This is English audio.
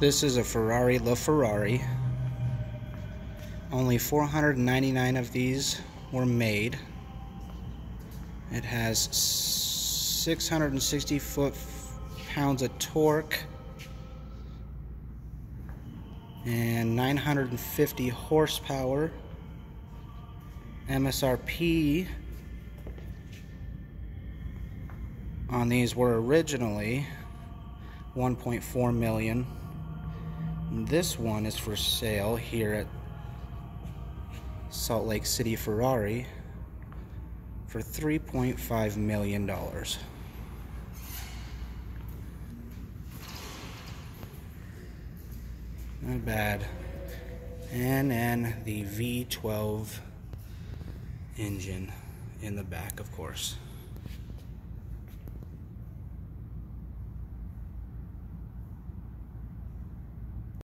This is a Ferrari LaFerrari. Only 499 of these were made. It has 660 foot pounds of torque and 950 horsepower. MSRP on these were originally 1.4 million. This one is for sale here at Salt Lake City Ferrari for $3.5 million. Not bad. And then the V12 engine in the back, of course.